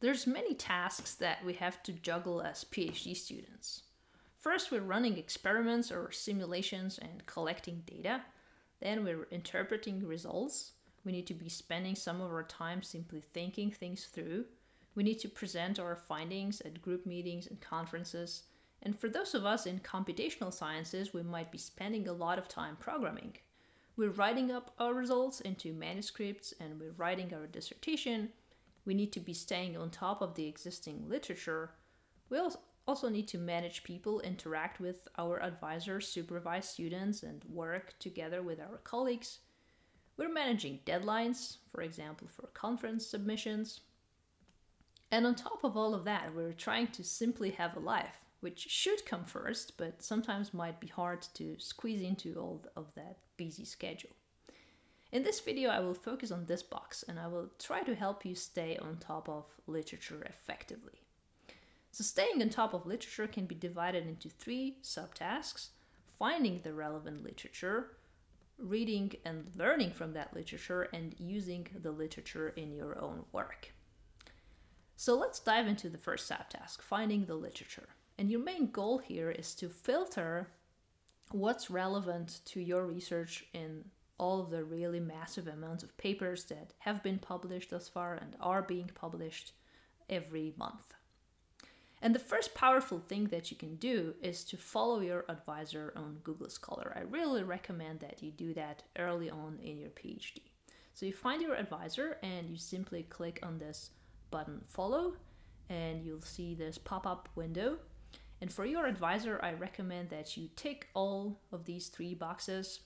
There's many tasks that we have to juggle as PhD students. First, we're running experiments or simulations and collecting data. Then we're interpreting results. We need to be spending some of our time simply thinking things through. We need to present our findings at group meetings and conferences. And for those of us in computational sciences, we might be spending a lot of time programming. We're writing up our results into manuscripts and we're writing our dissertation. We need to be staying on top of the existing literature. We also need to manage people, interact with our advisors, supervise students, and work together with our colleagues. We're managing deadlines, for example, for conference submissions. And on top of all of that, we're trying to simply have a life which should come first, but sometimes might be hard to squeeze into all of that busy schedule. In this video, I will focus on this box and I will try to help you stay on top of literature effectively. So staying on top of literature can be divided into three subtasks, finding the relevant literature, reading and learning from that literature, and using the literature in your own work. So let's dive into the first subtask, finding the literature. And your main goal here is to filter what's relevant to your research in all of the really massive amounts of papers that have been published thus far and are being published every month. And the first powerful thing that you can do is to follow your advisor on Google Scholar. I really recommend that you do that early on in your PhD. So you find your advisor and you simply click on this button follow and you'll see this pop-up window and for your advisor, I recommend that you tick all of these three boxes.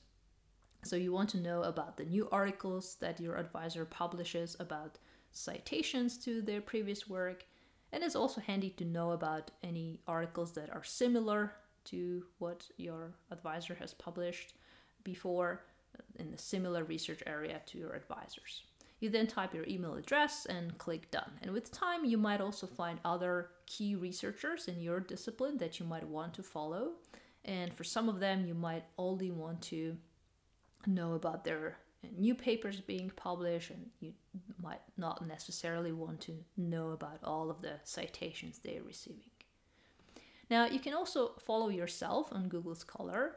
So you want to know about the new articles that your advisor publishes, about citations to their previous work, and it's also handy to know about any articles that are similar to what your advisor has published before in a similar research area to your advisors. You then type your email address and click done. And with time, you might also find other key researchers in your discipline that you might want to follow. And for some of them, you might only want to know about their new papers being published, and you might not necessarily want to know about all of the citations they're receiving. Now, you can also follow yourself on Google Scholar.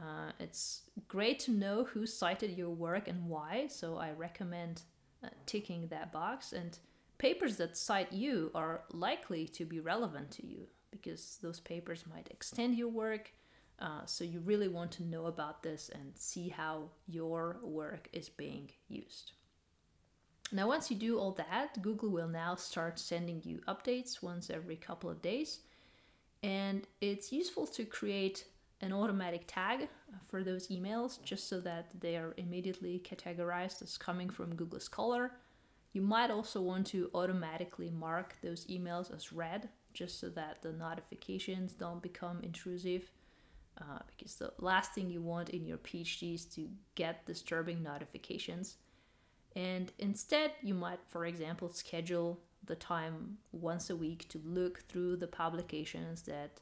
Uh, it's great to know who cited your work and why, so I recommend uh, ticking that box. And papers that cite you are likely to be relevant to you because those papers might extend your work. Uh, so you really want to know about this and see how your work is being used. Now, once you do all that, Google will now start sending you updates once every couple of days. And it's useful to create an automatic tag for those emails just so that they are immediately categorized as coming from Google Scholar. You might also want to automatically mark those emails as read just so that the notifications don't become intrusive. Uh, because the last thing you want in your PhD is to get disturbing notifications. And instead, you might, for example, schedule the time once a week to look through the publications that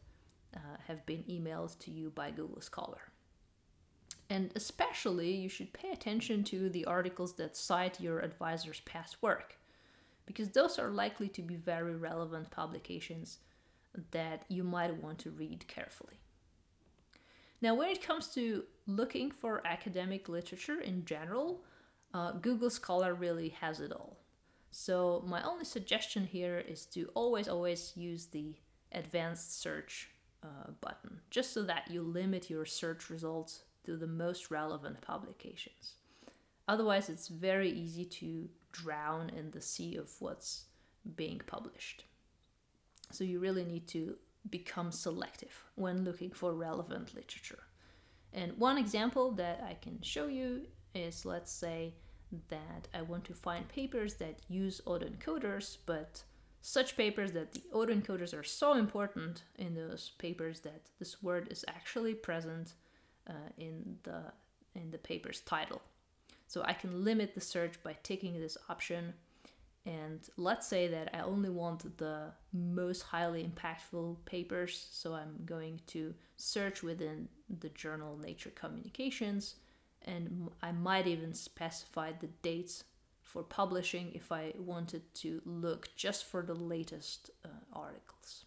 uh, have been emailed to you by Google Scholar. And especially, you should pay attention to the articles that cite your advisor's past work, because those are likely to be very relevant publications that you might want to read carefully. Now, when it comes to looking for academic literature in general, uh, Google Scholar really has it all. So, my only suggestion here is to always, always use the advanced search uh, button, just so that you limit your search results to the most relevant publications. Otherwise, it's very easy to drown in the sea of what's being published. So, you really need to become selective when looking for relevant literature. And one example that I can show you is let's say that I want to find papers that use autoencoders, but such papers that the autoencoders are so important in those papers that this word is actually present uh, in the in the paper's title. So I can limit the search by ticking this option. And let's say that I only want the most highly impactful papers. So I'm going to search within the journal Nature Communications. And I might even specify the dates for publishing if I wanted to look just for the latest uh, articles.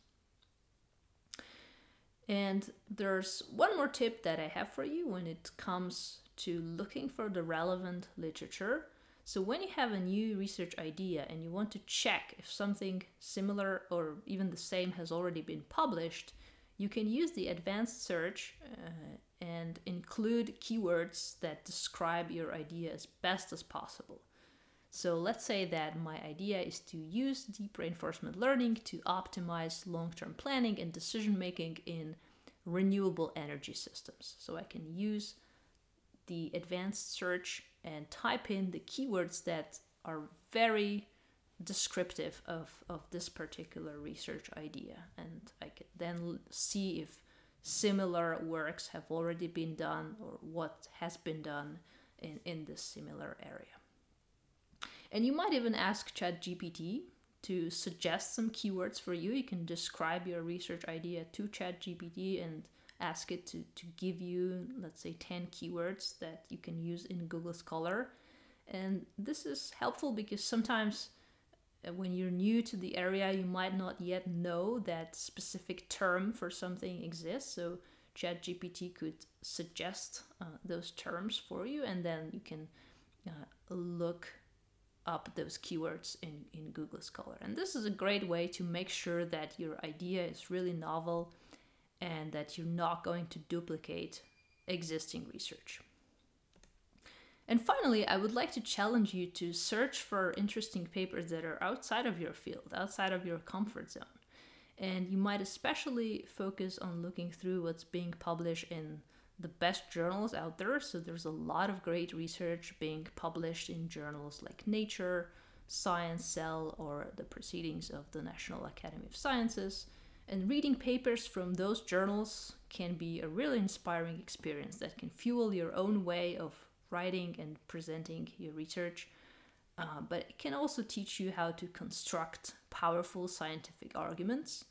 And there's one more tip that I have for you when it comes to looking for the relevant literature. So, when you have a new research idea and you want to check if something similar or even the same has already been published, you can use the advanced search uh, and include keywords that describe your idea as best as possible. So let's say that my idea is to use deep reinforcement learning to optimize long term planning and decision making in renewable energy systems. So I can use the advanced search and type in the keywords that are very descriptive of, of this particular research idea. And I can then see if similar works have already been done or what has been done in, in this similar area. And you might even ask ChatGPT to suggest some keywords for you. You can describe your research idea to ChatGPT and ask it to, to give you, let's say, 10 keywords that you can use in Google Scholar. And this is helpful because sometimes uh, when you're new to the area, you might not yet know that specific term for something exists. So ChatGPT could suggest uh, those terms for you, and then you can uh, look up those keywords in, in Google Scholar. And this is a great way to make sure that your idea is really novel and that you're not going to duplicate existing research. And finally, I would like to challenge you to search for interesting papers that are outside of your field, outside of your comfort zone. And you might especially focus on looking through what's being published in the best journals out there. So there's a lot of great research being published in journals like Nature, Science, Cell, or the Proceedings of the National Academy of Sciences. And reading papers from those journals can be a really inspiring experience that can fuel your own way of writing and presenting your research. Uh, but it can also teach you how to construct powerful scientific arguments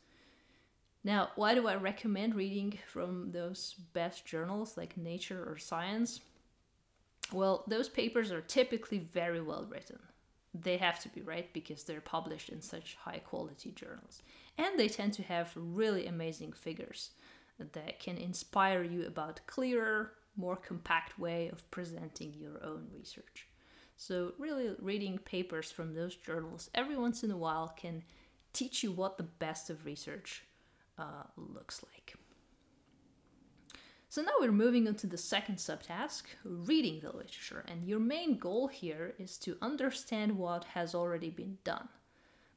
now, why do I recommend reading from those best journals like Nature or Science? Well, those papers are typically very well written. They have to be, right? Because they're published in such high quality journals. And they tend to have really amazing figures that can inspire you about clearer, more compact way of presenting your own research. So, really, reading papers from those journals every once in a while can teach you what the best of research uh, looks like. So now we're moving on to the second subtask, reading the literature. And your main goal here is to understand what has already been done,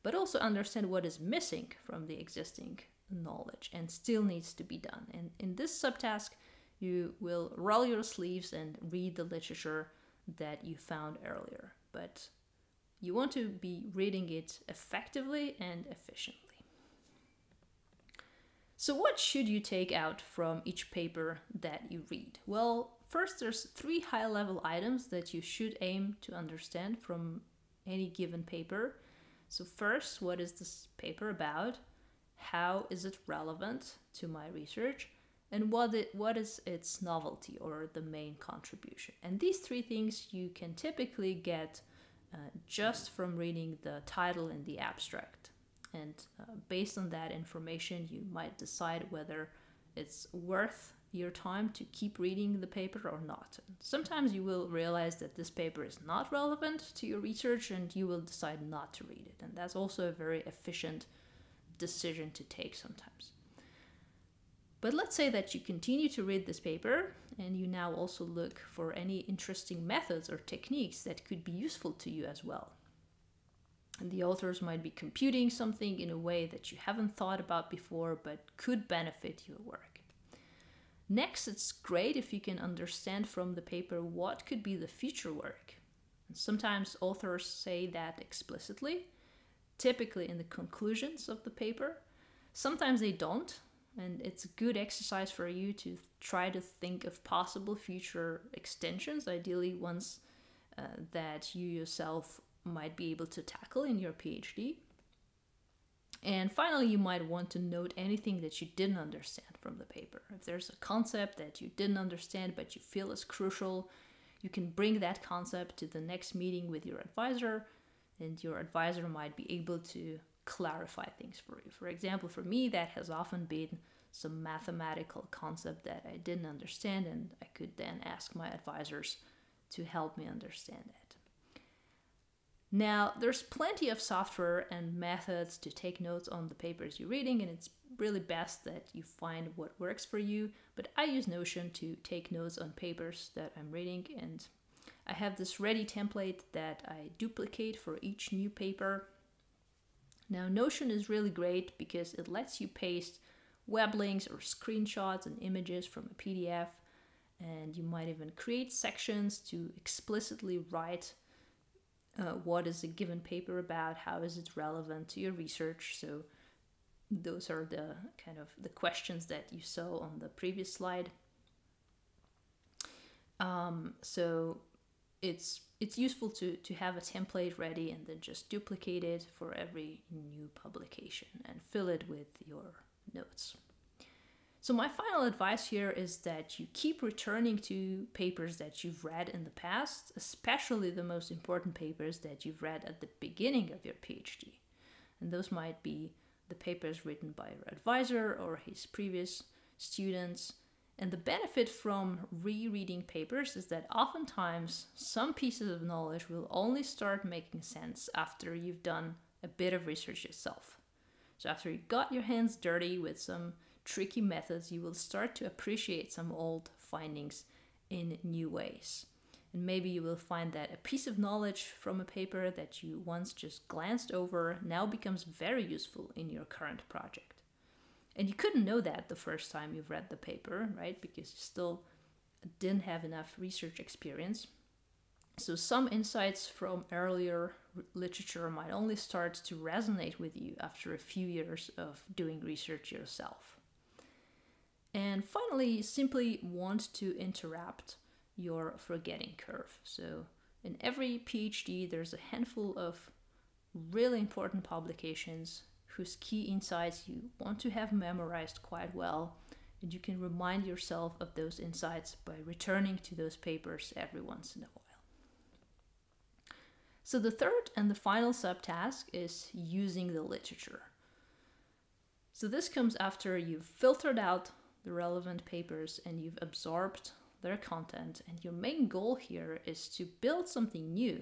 but also understand what is missing from the existing knowledge and still needs to be done. And in this subtask, you will roll your sleeves and read the literature that you found earlier. But you want to be reading it effectively and efficiently. So, what should you take out from each paper that you read? Well, first, there's three high level items that you should aim to understand from any given paper. So, first, what is this paper about? How is it relevant to my research? And what, it, what is its novelty or the main contribution? And these three things you can typically get uh, just from reading the title and the abstract. And uh, based on that information, you might decide whether it's worth your time to keep reading the paper or not. Sometimes you will realize that this paper is not relevant to your research and you will decide not to read it. And that's also a very efficient decision to take sometimes. But let's say that you continue to read this paper and you now also look for any interesting methods or techniques that could be useful to you as well. And the authors might be computing something in a way that you haven't thought about before but could benefit your work. Next, it's great if you can understand from the paper what could be the future work. And sometimes authors say that explicitly, typically in the conclusions of the paper. Sometimes they don't, and it's a good exercise for you to try to think of possible future extensions, ideally ones uh, that you yourself might be able to tackle in your PhD. And finally, you might want to note anything that you didn't understand from the paper. If there's a concept that you didn't understand but you feel is crucial, you can bring that concept to the next meeting with your advisor, and your advisor might be able to clarify things for you. For example, for me, that has often been some mathematical concept that I didn't understand, and I could then ask my advisors to help me understand that. Now, there's plenty of software and methods to take notes on the papers you're reading, and it's really best that you find what works for you. But I use Notion to take notes on papers that I'm reading, and I have this ready template that I duplicate for each new paper. Now, Notion is really great because it lets you paste web links or screenshots and images from a PDF, and you might even create sections to explicitly write uh, what is a given paper about, how is it relevant to your research. So those are the kind of the questions that you saw on the previous slide. Um, so it's it's useful to to have a template ready and then just duplicate it for every new publication and fill it with your notes. So, my final advice here is that you keep returning to papers that you've read in the past, especially the most important papers that you've read at the beginning of your PhD. And those might be the papers written by your advisor or his previous students. And the benefit from rereading papers is that oftentimes some pieces of knowledge will only start making sense after you've done a bit of research yourself. So, after you got your hands dirty with some tricky methods, you will start to appreciate some old findings in new ways. And maybe you will find that a piece of knowledge from a paper that you once just glanced over now becomes very useful in your current project. And you couldn't know that the first time you've read the paper, right? Because you still didn't have enough research experience. So, some insights from earlier literature might only start to resonate with you after a few years of doing research yourself. And finally, simply want to interrupt your forgetting curve. So, in every PhD, there's a handful of really important publications whose key insights you want to have memorized quite well, and you can remind yourself of those insights by returning to those papers every once in a while. So, the third and the final subtask is using the literature. So, this comes after you've filtered out the relevant papers and you've absorbed their content, and your main goal here is to build something new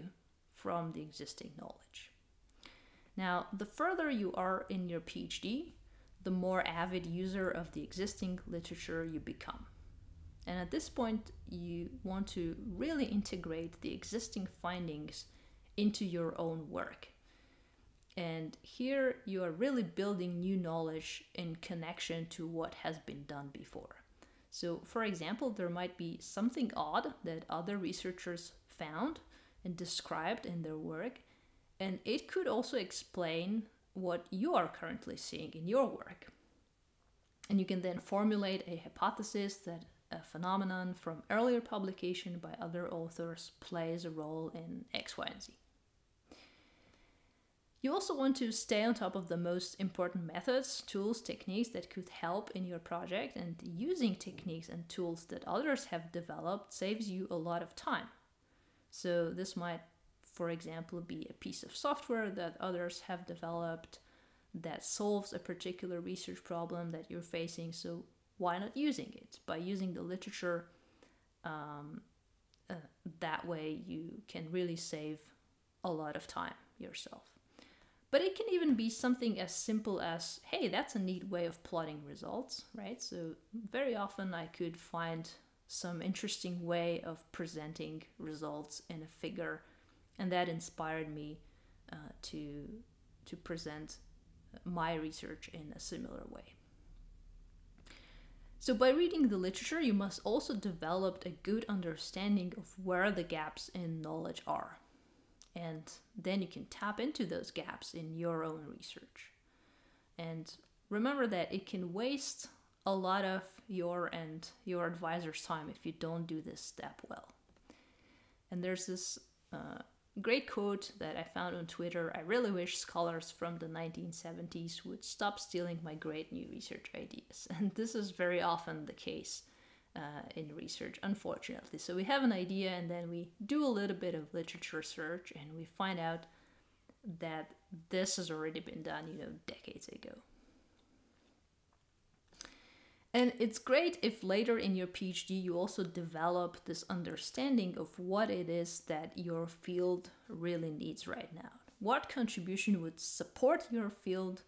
from the existing knowledge. Now, the further you are in your PhD, the more avid user of the existing literature you become. And at this point, you want to really integrate the existing findings into your own work. And here you are really building new knowledge in connection to what has been done before. So, for example, there might be something odd that other researchers found and described in their work, and it could also explain what you are currently seeing in your work. And you can then formulate a hypothesis that a phenomenon from earlier publication by other authors plays a role in X, Y, and Z. You also want to stay on top of the most important methods, tools, techniques that could help in your project, and using techniques and tools that others have developed saves you a lot of time. So, this might, for example, be a piece of software that others have developed that solves a particular research problem that you're facing. So, why not using it? By using the literature, um, uh, that way you can really save a lot of time yourself. But it can even be something as simple as, hey, that's a neat way of plotting results, right? So very often I could find some interesting way of presenting results in a figure, and that inspired me uh, to to present my research in a similar way. So, by reading the literature, you must also develop a good understanding of where the gaps in knowledge are and then you can tap into those gaps in your own research. And remember that it can waste a lot of your and your advisor's time if you don't do this step well. And there's this uh, great quote that I found on Twitter I really wish scholars from the 1970s would stop stealing my great new research ideas. And this is very often the case. Uh, in research, unfortunately. So we have an idea and then we do a little bit of literature search and we find out that this has already been done, you know, decades ago. And it's great if later in your PhD you also develop this understanding of what it is that your field really needs right now. What contribution would support your field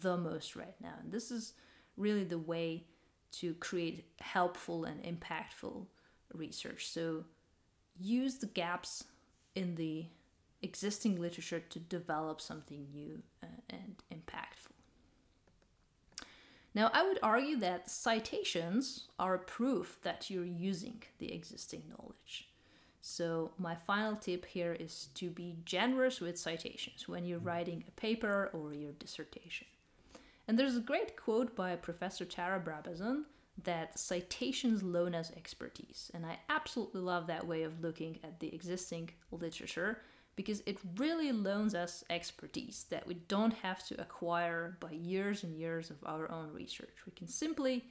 the most right now? And this is really the way to create helpful and impactful research. So use the gaps in the existing literature to develop something new uh, and impactful. Now, I would argue that citations are proof that you're using the existing knowledge. So, my final tip here is to be generous with citations when you're writing a paper or your dissertation. And there's a great quote by Professor Tara Brabazon that citations loan us expertise. And I absolutely love that way of looking at the existing literature because it really loans us expertise that we don't have to acquire by years and years of our own research. We can simply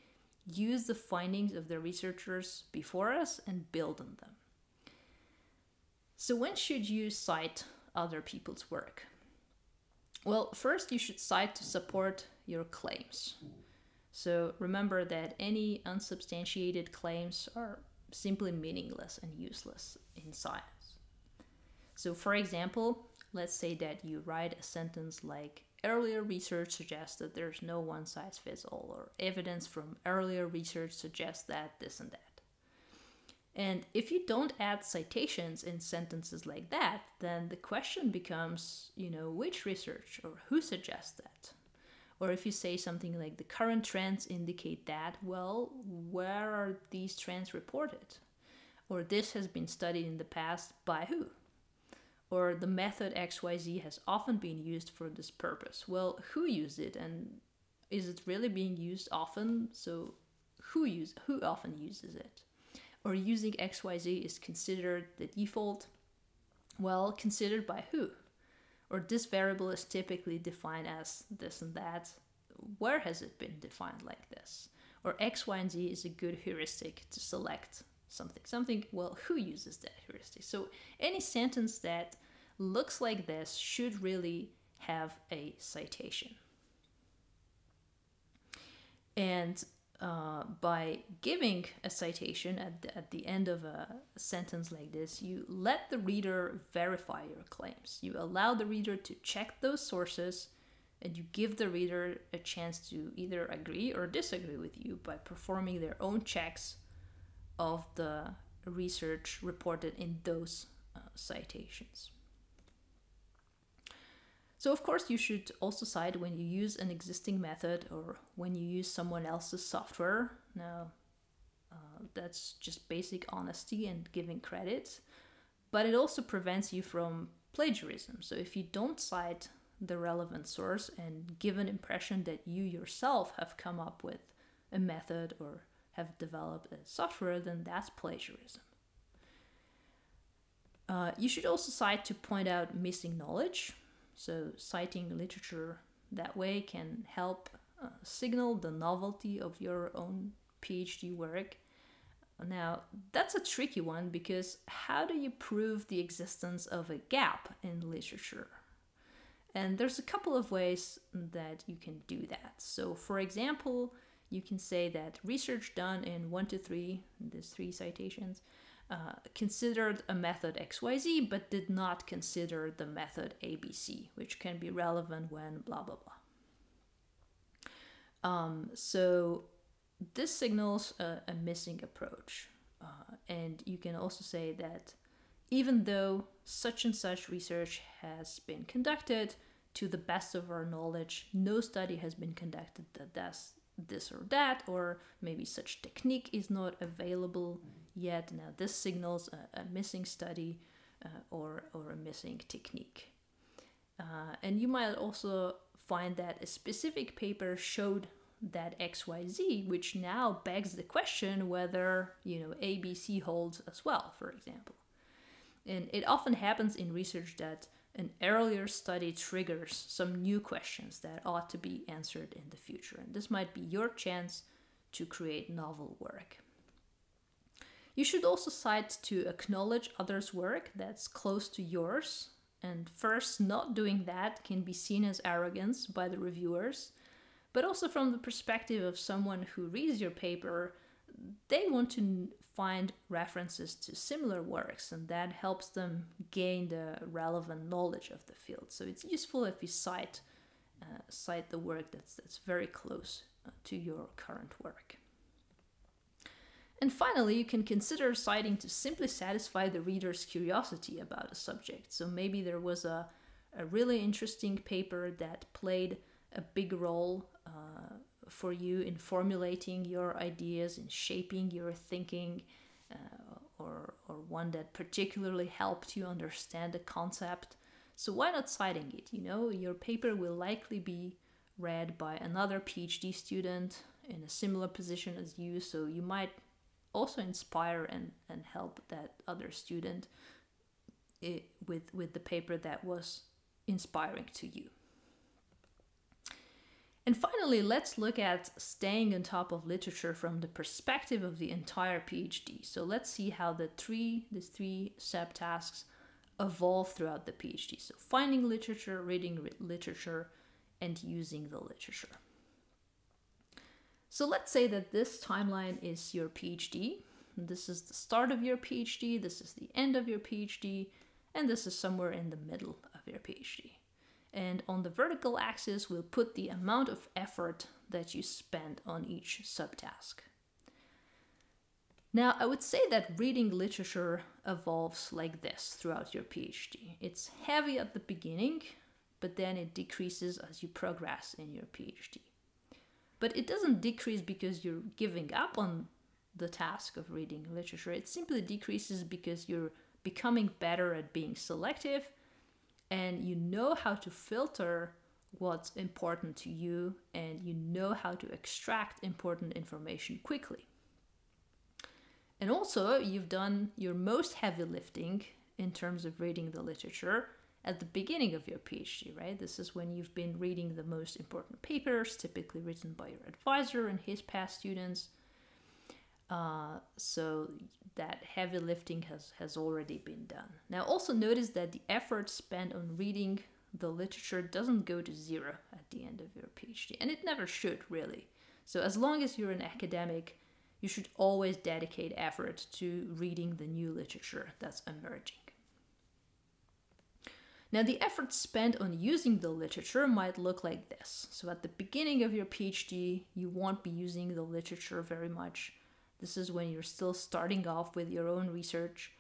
use the findings of the researchers before us and build on them. So, when should you cite other people's work? Well, first, you should cite to support your claims. So, remember that any unsubstantiated claims are simply meaningless and useless in science. So, for example, let's say that you write a sentence like earlier research suggests that there's no one size fits all, or evidence from earlier research suggests that this and that. And if you don't add citations in sentences like that, then the question becomes, you know, which research or who suggests that? Or if you say something like the current trends indicate that, well, where are these trends reported? Or this has been studied in the past by who? or the method XYZ has often been used for this purpose. Well, who used it and is it really being used often? So who use who often uses it? Or using XYZ is considered the default? Well, considered by who? Or this variable is typically defined as this and that. Where has it been defined like this? Or X, Y, and Z is a good heuristic to select something. Something, well, who uses that heuristic? So any sentence that looks like this should really have a citation. And uh, by giving a citation at the, at the end of a sentence like this, you let the reader verify your claims. You allow the reader to check those sources and you give the reader a chance to either agree or disagree with you by performing their own checks of the research reported in those uh, citations. So, of course, you should also cite when you use an existing method or when you use someone else's software. Now, uh, that's just basic honesty and giving credit, but it also prevents you from plagiarism. So, if you don't cite the relevant source and give an impression that you yourself have come up with a method or have developed a software, then that's plagiarism. Uh, you should also cite to point out missing knowledge. So, citing literature that way can help uh, signal the novelty of your own PhD work. Now, that's a tricky one because how do you prove the existence of a gap in literature? And there's a couple of ways that you can do that. So, for example, you can say that research done in one to three, there's three citations, uh, considered a method XYZ but did not consider the method ABC, which can be relevant when blah blah blah. Um, so this signals a, a missing approach. Uh, and you can also say that even though such and such research has been conducted, to the best of our knowledge, no study has been conducted that does this or that, or maybe such technique is not available yet. Now, this signals a, a missing study uh, or, or a missing technique. Uh, and you might also find that a specific paper showed that XYZ, which now begs the question whether, you know, ABC holds as well, for example. And it often happens in research that an earlier study triggers some new questions that ought to be answered in the future. And this might be your chance to create novel work. You should also cite to acknowledge others' work that's close to yours. And first, not doing that can be seen as arrogance by the reviewers. But also, from the perspective of someone who reads your paper, they want to find references to similar works, and that helps them gain the relevant knowledge of the field. So it's useful if you cite uh, cite the work that's that's very close uh, to your current work. And finally, you can consider citing to simply satisfy the reader's curiosity about a subject. So maybe there was a, a really interesting paper that played a big role uh, for you in formulating your ideas, in shaping your thinking, uh, or, or one that particularly helped you understand the concept. So why not citing it? You know, your paper will likely be read by another PhD student in a similar position as you, so you might also inspire and, and help that other student it, with, with the paper that was inspiring to you. And finally, let's look at staying on top of literature from the perspective of the entire PhD. So let's see how the three, these three subtasks evolve throughout the PhD. So finding literature, reading literature, and using the literature. So let's say that this timeline is your PhD. This is the start of your PhD, this is the end of your PhD, and this is somewhere in the middle of your PhD. And on the vertical axis, we'll put the amount of effort that you spend on each subtask. Now, I would say that reading literature evolves like this throughout your PhD. It's heavy at the beginning, but then it decreases as you progress in your PhD. But it doesn't decrease because you're giving up on the task of reading literature. It simply decreases because you're becoming better at being selective and you know how to filter what's important to you and you know how to extract important information quickly. And also, you've done your most heavy lifting in terms of reading the literature at the beginning of your PhD, right? This is when you've been reading the most important papers, typically written by your advisor and his past students. Uh, so that heavy lifting has, has already been done. Now, also notice that the effort spent on reading the literature doesn't go to zero at the end of your PhD, and it never should really. So, as long as you're an academic, you should always dedicate effort to reading the new literature that's emerging. Now, the effort spent on using the literature might look like this. So, at the beginning of your PhD, you won't be using the literature very much this is when you're still starting off with your own research.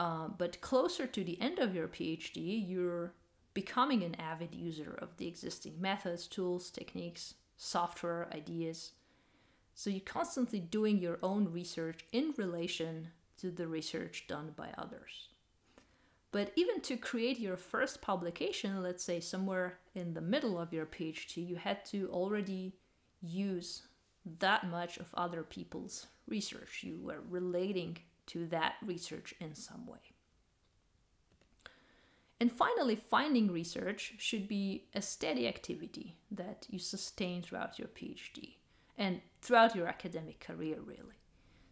Uh, but closer to the end of your PhD, you're becoming an avid user of the existing methods, tools, techniques, software, ideas. So you're constantly doing your own research in relation to the research done by others. But even to create your first publication, let's say somewhere in the middle of your PhD, you had to already use that much of other people's research. You were relating to that research in some way. And finally, finding research should be a steady activity that you sustain throughout your PhD and throughout your academic career, really.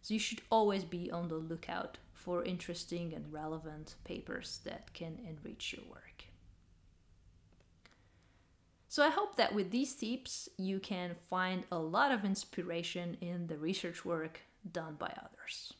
So you should always be on the lookout for interesting and relevant papers that can enrich your work. So I hope that with these tips, you can find a lot of inspiration in the research work done by others.